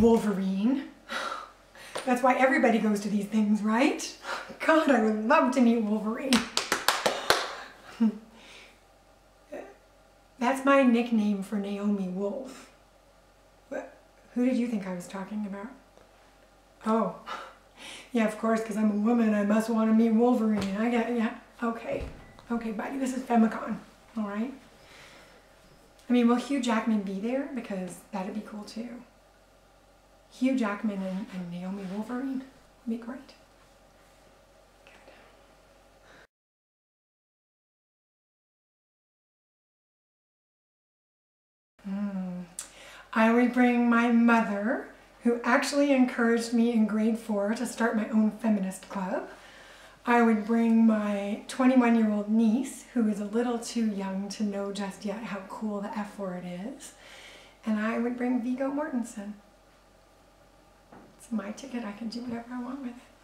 Wolverine. That's why everybody goes to these things, right? God, I would love to meet Wolverine. That's my nickname for Naomi Wolf. Who did you think I was talking about? Oh, yeah, of course, because I'm a woman, I must want to meet Wolverine. I get, yeah, okay. Okay, buddy, this is Femicon, all right? I mean, will Hugh Jackman be there? Because that'd be cool too. Hugh Jackman and, and Naomi Wolverine would be great. Good. Mm. I would bring my mother, who actually encouraged me in grade four to start my own feminist club. I would bring my 21 year old niece, who is a little too young to know just yet how cool the F word is. And I would bring Viggo Mortensen. My ticket, I can do whatever I want with it.